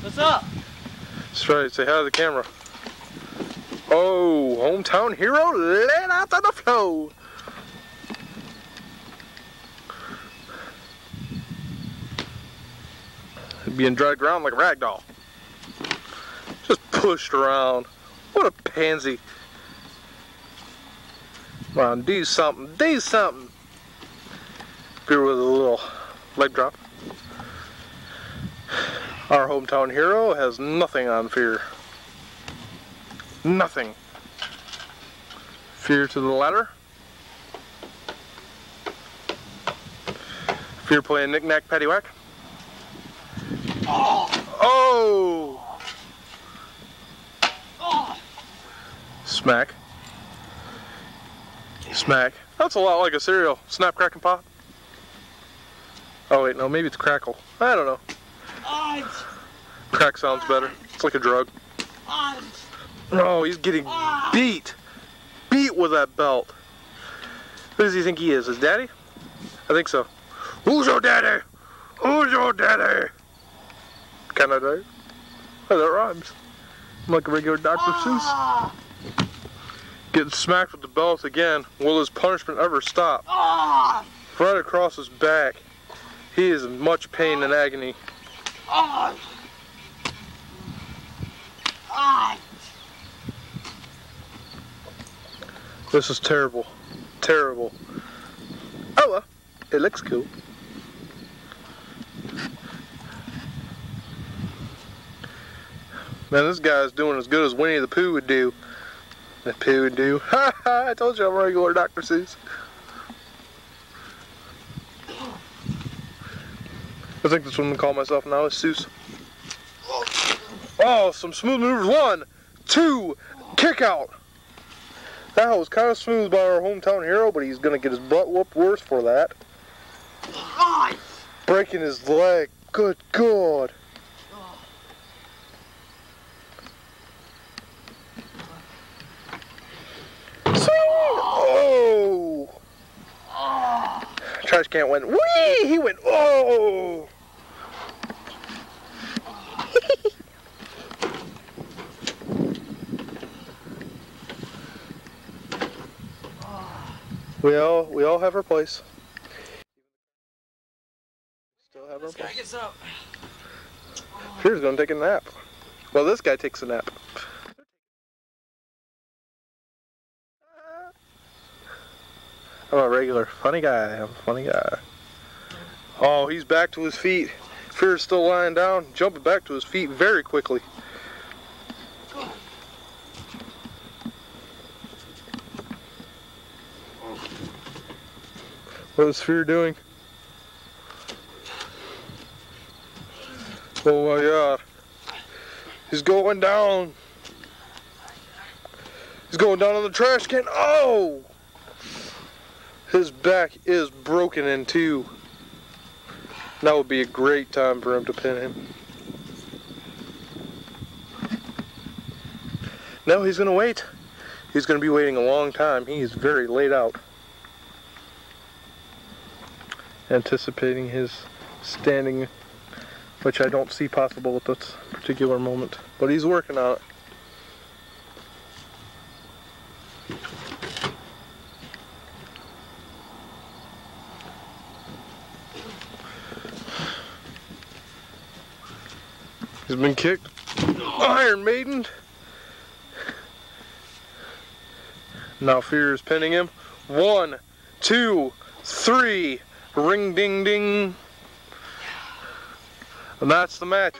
What's up? That's right, say hi to the camera. Oh, hometown hero, let out on the flow. Being dragged around like a rag doll. Just pushed around. What a pansy. Come on, do something, do something. Here with a little leg drop. Our hometown hero has nothing on fear. Nothing. Fear to the ladder. Fear playing knick-knack, paddywhack. Oh! Oh! Oh! Smack. Smack. That's a lot like a cereal. Snap, crack, and pop. Oh wait, no, maybe it's crackle. I don't know. Crack sounds better. It's like a drug. Oh! He's getting beat. Beat with that belt. Who does he think he is? His daddy? I think so. Who's your daddy? Who's your daddy? Can I do? Oh, that rhymes. I'm like a regular Dr. Seuss. Ah! Getting smacked with the belt again. Will his punishment ever stop? Ah! Right across his back. He is in much pain and agony. Ah! Ah! This is terrible. Terrible. Oh well, it looks cool. Man, this guy's doing as good as Winnie the Pooh would do. The Pooh would do. Ha ha! I told you I'm regular Dr. Seuss. I think that's what I'm gonna call myself now, is Seuss. Oh, some smooth maneuvers. One, two, kick out. That was kind of smooth by our hometown hero, but he's gonna get his butt whooped worse for that. Breaking his leg. Good God. Oh! Trash can went wee! He went oh! We all we all have our place. Still have our This guy place. gets up. Fear's gonna take a nap. Well, this guy takes a nap. I'm a regular funny guy. I'm a funny guy. Oh, he's back to his feet. Fear's still lying down, jumping back to his feet very quickly. What is Fear doing? Oh my god. He's going down. He's going down on the trash can. Oh! His back is broken in two. That would be a great time for him to pin him. No, he's going to wait. He's going to be waiting a long time. He is very laid out. Anticipating his standing which I don't see possible at this particular moment. But he's working on it. He's been kicked. Iron Maiden. Now Fear is pinning him. One, two, three. Ring ding ding. And that's the match.